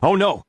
Oh no!